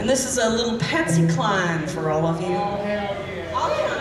And this is a little Patsy Cline for all of you. Oh,